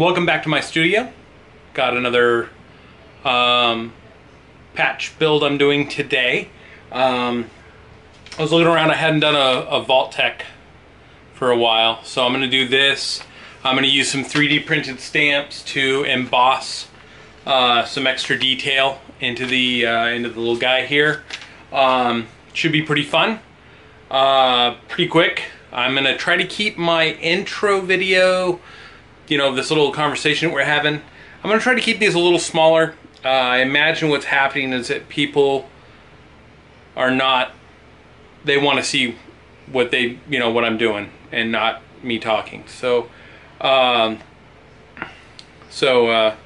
welcome back to my studio. Got another um, patch build I'm doing today. Um, I was looking around, I hadn't done a, a Vault Tec for a while, so I'm going to do this. I'm going to use some 3D printed stamps to emboss uh, some extra detail into the uh, into the little guy here. Um, should be pretty fun, uh, pretty quick. I'm going to try to keep my intro video you know, this little conversation we're having. I'm going to try to keep these a little smaller. Uh, I imagine what's happening is that people are not, they want to see what they, you know, what I'm doing and not me talking. So, um, so, uh,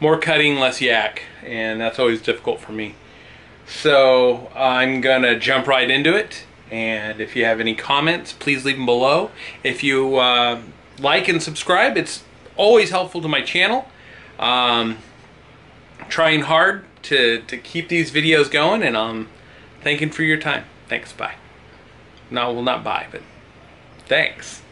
more cutting, less yak, and that's always difficult for me. So I'm gonna jump right into it. And if you have any comments, please leave them below. If you uh, like and subscribe, it's always helpful to my channel. Um, trying hard to, to keep these videos going and um, thanking for your time. Thanks, bye. No, well not bye, but thanks.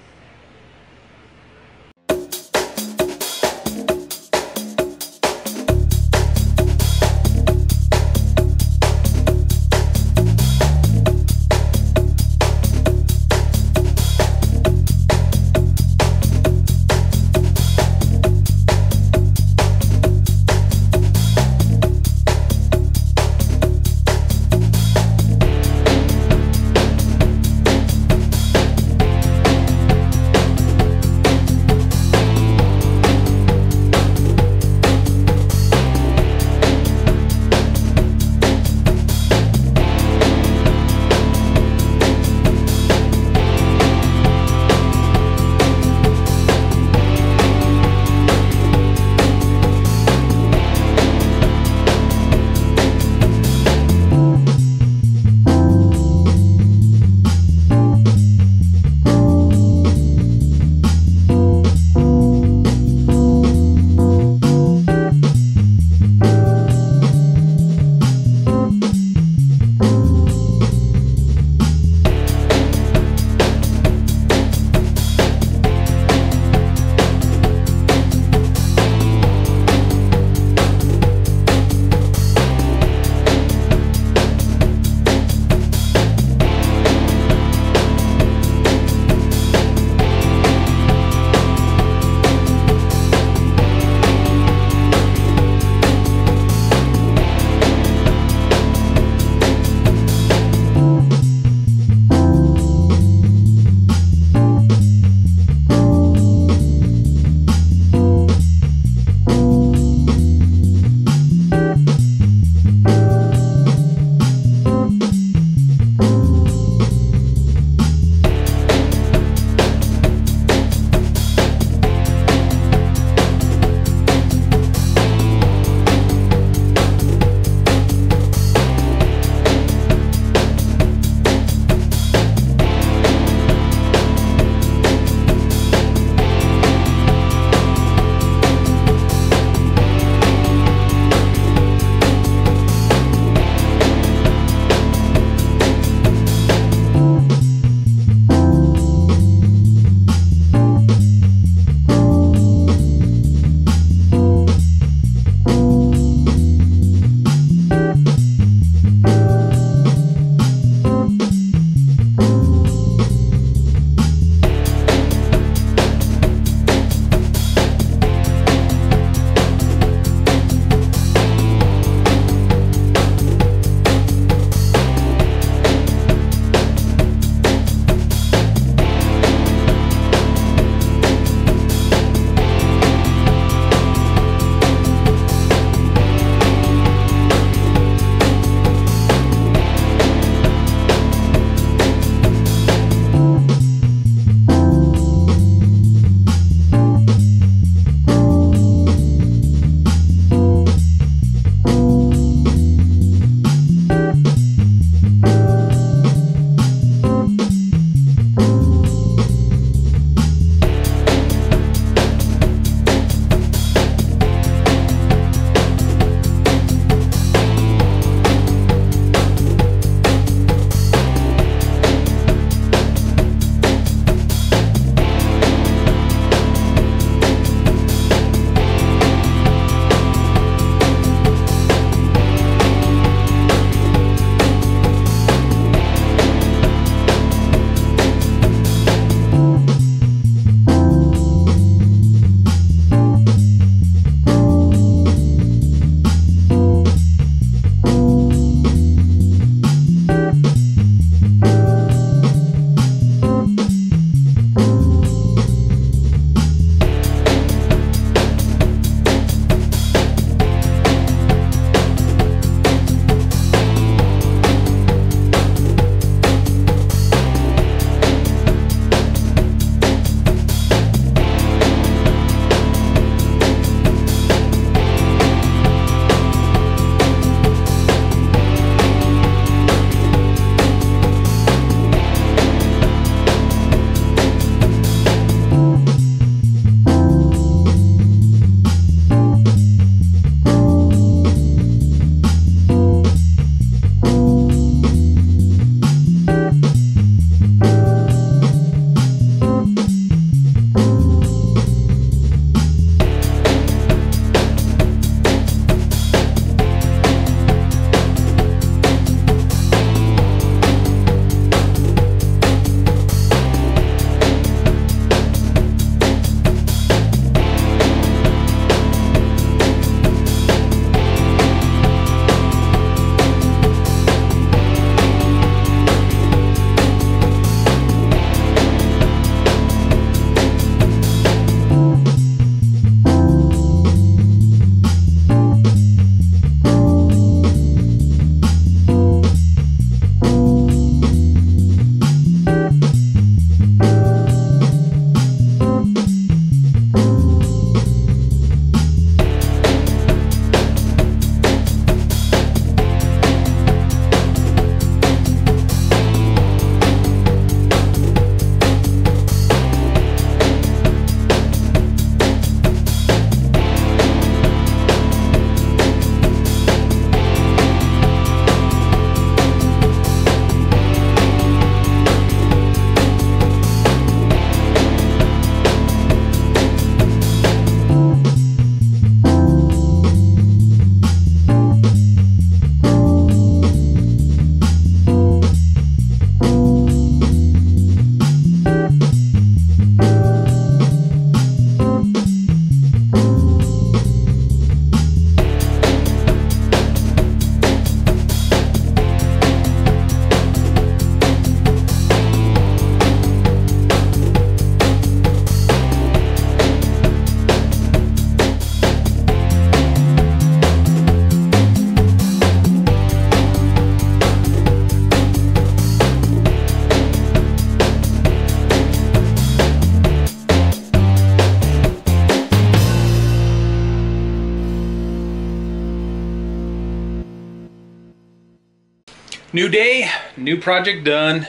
New day, new project done.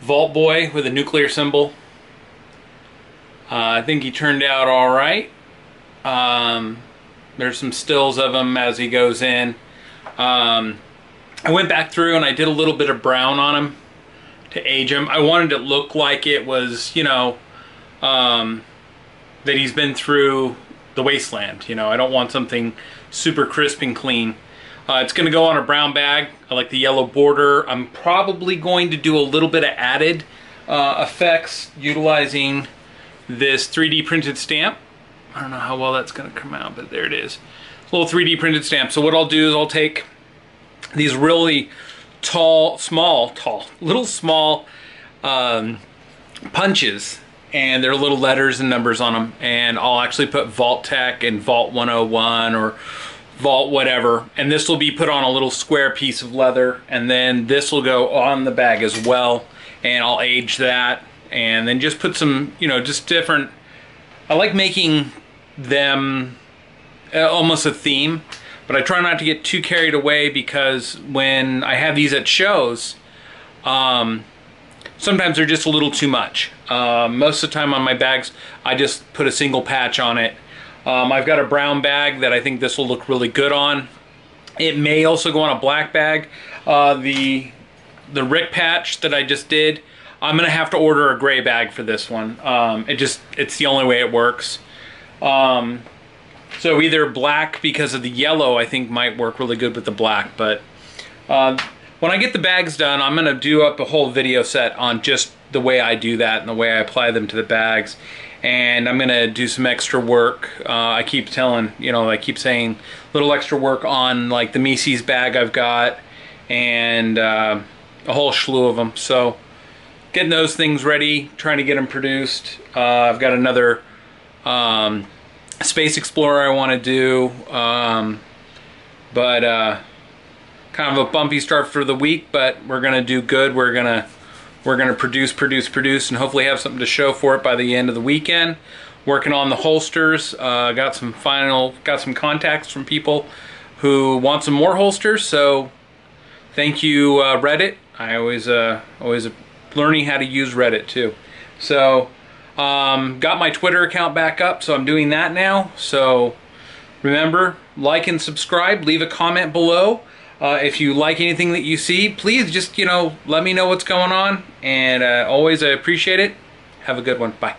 Vault Boy with a nuclear symbol. Uh, I think he turned out all right. Um, there's some stills of him as he goes in. Um, I went back through and I did a little bit of brown on him to age him. I wanted it to look like it was, you know, um, that he's been through the wasteland. You know, I don't want something super crisp and clean. Uh, it's going to go on a brown bag. I like the yellow border. I'm probably going to do a little bit of added uh, effects utilizing this 3D printed stamp. I don't know how well that's going to come out, but there it is. Little 3D printed stamp. So what I'll do is I'll take these really tall, small, tall, little small um, punches and there are little letters and numbers on them and I'll actually put Vault Tec and Vault 101 or Vault whatever and this will be put on a little square piece of leather and then this will go on the bag as well and I'll age that and then just put some you know just different I like making them uh, almost a theme but I try not to get too carried away because when I have these at shows, um, sometimes they're just a little too much. Uh, most of the time on my bags, I just put a single patch on it. Um, I've got a brown bag that I think this will look really good on. It may also go on a black bag. Uh, the the Rick patch that I just did, I'm gonna have to order a gray bag for this one. Um, it just it's the only way it works. Um, so either black because of the yellow I think might work really good with the black, but uh, when I get the bags done, I'm gonna do up a whole video set on just the way I do that and the way I apply them to the bags. And I'm gonna do some extra work. Uh, I keep telling, you know, I keep saying little extra work on like the Mises bag I've got and uh, a whole slew of them. So getting those things ready, trying to get them produced. Uh, I've got another um, Space Explorer I want to do, um, but uh, kind of a bumpy start for the week. But we're gonna do good. We're gonna we're gonna produce, produce, produce, and hopefully have something to show for it by the end of the weekend. Working on the holsters. Uh, got some final, got some contacts from people who want some more holsters. So thank you, uh, Reddit. I always uh, always learning how to use Reddit too. So um, got my Twitter account back up, so I'm doing that now. So remember, like and subscribe. Leave a comment below. Uh, if you like anything that you see, please just, you know, let me know what's going on. And uh, always, I appreciate it. Have a good one. Bye.